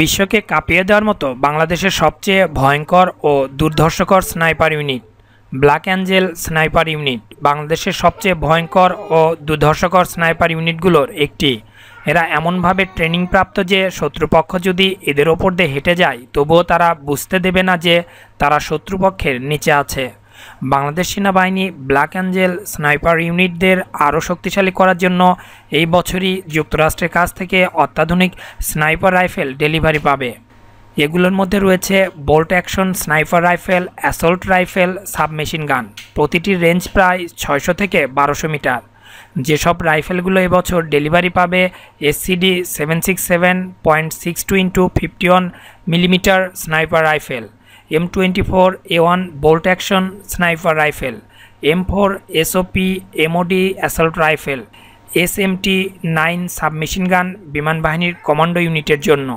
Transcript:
বিশ্বকে কাঁপিয়ে দেওয়ার মতো বাংলাদেশের সবচেয়ে ভয়ঙ্কর ও দুর্ধর্ষকর sniper unit, black angel sniper unit, বাংলাদেশের সবচেয়ে ভয়ঙ্কর ও দুর্ধর্ষকর স্নাইপার ইউনিটগুলোর একটি। এরা এমনভাবে ট্রেনিংপ্রাপ্ত যে শত্রুপক্ষ যদি এদের ওপর দিয়ে হেঁটে যায়, তবুও তারা বুঝতে দেবে না যে তারা শত্রুপক্ষের নিচে আছে। বাংলাদেশ সেনাবাহিনী ব্ল্যাক অ্যাঞ্জেল স্নাইপার ইউনিটদের আরও শক্তিশালী করার জন্য এই বছরই যুক্তরাষ্ট্রের কাছ থেকে অত্যাধুনিক স্নাইপার রাইফেল ডেলিভারি পাবে। এগুলোর মধ্যে রয়েছে bolt action sniper rifle assault rifle submachine gun প্রতিটির রেঞ্জ প্রায় ছয়শো থেকে বারোশো মিটার। যেসব রাইফেলগুলো এবছর ডেলিভারি পাবে SCD seven six seven point six two into fifty one millimetre sniper rifle M twenty four A one bolt action sniper rifle M four SOP MOD assault rifle S M T nine submachine gun বিমান বাহিনীর commando ইউনিটের জন্য।